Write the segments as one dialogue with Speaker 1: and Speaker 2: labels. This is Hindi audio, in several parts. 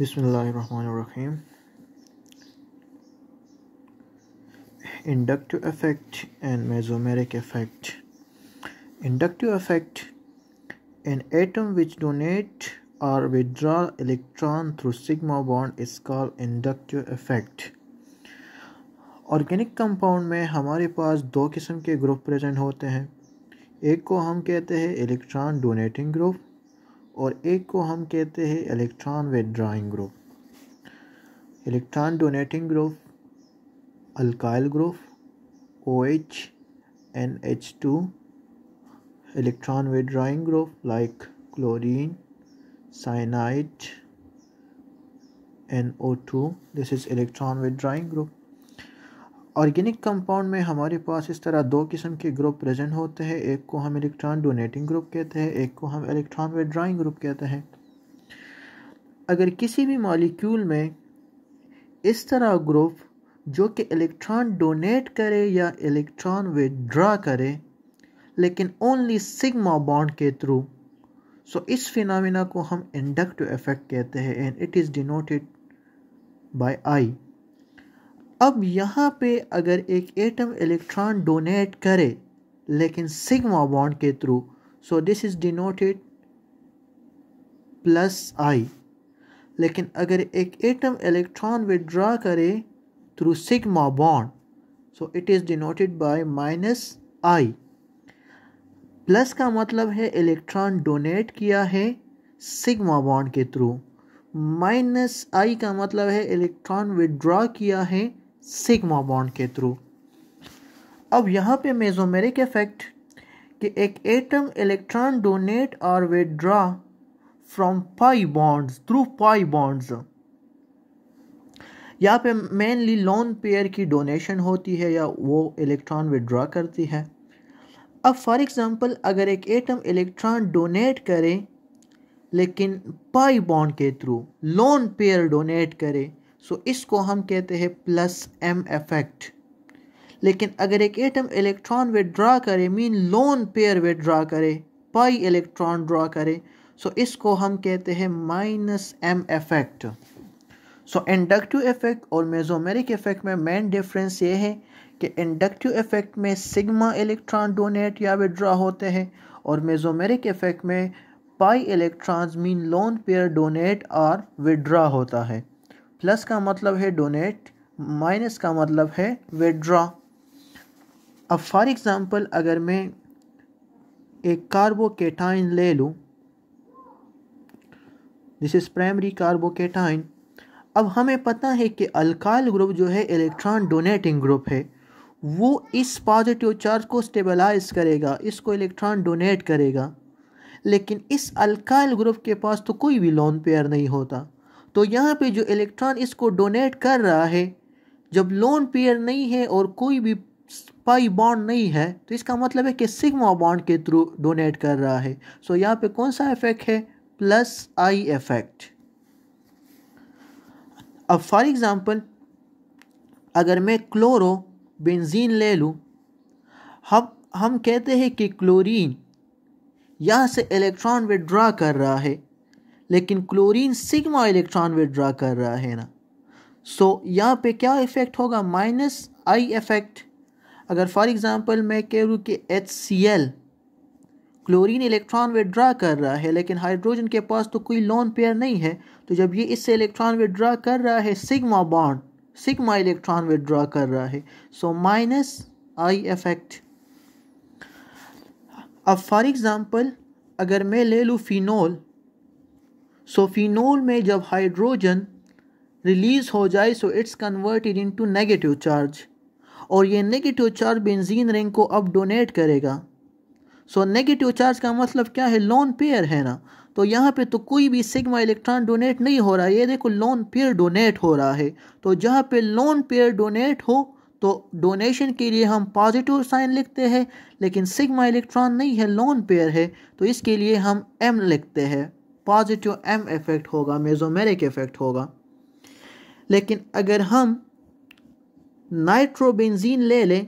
Speaker 1: बिसमीम inductive effect and mesomeric effect inductive effect an atom which donate or withdraw electron through sigma bond is call inductive effect organic compound में हमारे पास दो किस्म के ग्रुप प्रेजेंट होते हैं। एक को हम कहते हैं इलेक्ट्रॉन डोनेटिंग ग्रुप और एक को हम कहते हैं electron withdrawing group electron donating group alkyl group O H N H two electron withdrawing group like chlorine two this is electron withdrawing group organic compound में हमारे पास इस तरह दो किस्म के ग्रुप प्रेजेंट होते हैं। एक को हम इलेक्ट्रॉन डोनेटिंग ग्रुप कहते हैं, एक को हम इलेक्ट्रॉन विड्राइंग ग्रुप कहते हैं। अगर किसी भी मॉलिक्यूल में इस तरह ग्रुप जो कि इलेक्ट्रॉन डोनेट करे या इलेक्ट्रॉन विड्रा करे, लेकिन ओनली सिग्मा बॉन्ड के थ्रू सो इस फिनमिना को हम इंडक्टिव इफ़ेक्ट कहते हैं and it is denoted by I अब यहाँ पे अगर एक एटम इलेक्ट्रॉन डोनेट करे, लेकिन सिग्मा बॉन्ड के through so this is denoted plus I लेकिन अगर एक एटम इलेक्ट्रॉन विड्रॉ करे through sigma bond so it is denoted by minus I plus का मतलब है इलेक्ट्रॉन डोनेट किया है सिग्मा बॉन्ड के थ्रू माइनस आई का मतलब है इलेक्ट्रॉन विड्रॉ किया है सिग्मा बॉन्ड के थ्रू। अब यहाँ पे मेजोमेरिक इफ़ेक्ट कि एक एटम इलेक्ट्रॉन डोनेट और withdraw from pi bonds, through pi bonds. यहाँ पे मेनली लोन पेयर की डोनेशन होती है या वो इलेक्ट्रॉन विड्रॉ करती है। अब फॉर एग्जांपल, अगर एक एटम इलेक्ट्रॉन डोनेट करे, लेकिन पाई बॉन्ड के थ्रू, लोन पेयर डोनेट करे सो इसको हम कहते हैं प्लस एम इफ़ेक्ट लेकिन अगर एक एटम इलेक्ट्रॉन विड्रा करे मीन लोन पेयर विड्रा करे पाई इलेक्ट्रॉन ड्रा करे सो इसको हम कहते हैं minus M effect so inductive effect और मेजोमेरिक इफ़ेक्ट में मेन डिफरेंस ये है कि इंडक्टिव इफ़ेक्ट में सिग्मा इलेक्ट्रॉन डोनेट या विड्रा होते हैं और मेजोमेरिक इफ़ेक्ट में pi electrons mean lone pair donate और विड्रा होता है। प्लस का मतलब है डोनेट, माइनस का मतलब है विड्रॉ। अब फॉर एग्ज़ाम्पल अगर मैं एक कार्बोकेटाइन ले लूँ दिस इज़ प्राइमरी कार्बोकेटाइन अब हमें पता है कि अल्काइल ग्रुप जो है इलेक्ट्रॉन डोनेटिंग ग्रुप है, वो इस पॉजिटिव चार्ज को स्टेबलाइज करेगा, इसको इलेक्ट्रॉन डोनेट करेगा। लेकिन इस अल्काइल ग्रुप के पास तो कोई भी लोन पेयर नहीं होता। तो यहाँ पे जो इलेक्ट्रॉन इसको डोनेट कर रहा है जब लोन पेयर नहीं है और कोई भी पाई बॉन्ड नहीं है तो इसका मतलब है कि सिग्मा बॉन्ड के थ्रू डोनेट कर रहा है। सो so, यहाँ पे कौन सा इफ़ेक्ट है? प्लस आई इफ़ेक्ट अब फॉर एग्ज़ाम्पल अगर मैं क्लोरो बेंजीन ले लूँ हम हम कहते हैं कि क्लोरीन यहाँ से इलेक्ट्रॉन विड्रॉ कर रहा है। लेकिन क्लोरीन सिग्मा इलेक्ट्रॉन विड्रा कर रहा है ना। सो so, यहाँ पे क्या इफ़ेक्ट होगा? माइनस आई इफ़ेक्ट अगर फॉर एग्ज़ाम्पल मैं कह रूँ कि H C L chlorine electron withdraw कर रहा है लेकिन हाइड्रोजन के पास तो कोई लोन पेयर नहीं है तो जब ये इससे इलेक्ट्रॉन विड्रा कर रहा है sigma bond sigma electron withdraw कर रहा है। सो माइनस आई इफ़ेक्ट अब फॉर एग्ज़ाम्पल अगर मैं ले लूँ फिनोल सोफिनोल में जब हाइड्रोजन रिलीज़ हो जाए so it's converted into negative charge और ये नेगेटिव चार्ज बेंजीन रिंग को अब डोनेट करेगा. सो नेगेटिव चार्ज का मतलब क्या है? लोन पेयर है ना? तो यहाँ पे तो कोई भी सिग्मा इलेक्ट्रॉन डोनेट नहीं हो रहा है. ये देखो लोन पेयर डोनेट हो रहा है. तो जहाँ पे लोन पेयर डोनेट हो तो डोनेशन के लिए हम पॉजिटिव साइन लिखते हैं, लेकिन सिग्मा इलेक्ट्रॉन नहीं है लोन पेयर है. तो इसके लिए हम एम लिखते हैं. पॉजिटिव एम इफ़ेक्ट होगा मेजोमेरिक इफ़ेक्ट होगा। लेकिन अगर हम नाइट्रोबेंजीन ले लें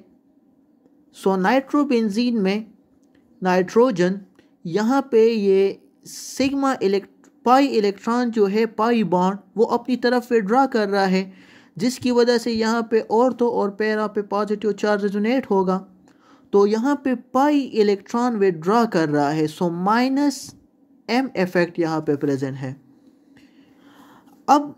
Speaker 1: सो नाइट्रोबेंजीन में नाइट्रोजन यहाँ पे ये सिग्मा इलेक्ट पाई इलेक्ट्रॉन जो है पाई बॉन्ड वो अपनी तरफ़ विड्रा कर रहा है, जिसकी वजह से यहाँ पे औरतों और पैरा पे पॉजिटिव चार्ज रेजोनेट होगा। तो यहाँ पे पाई इलेक्ट्रॉन विड्रा कर रहा है सो माइनस एम इफ़ेक्ट यहाँ पे प्रेजेंट है। अब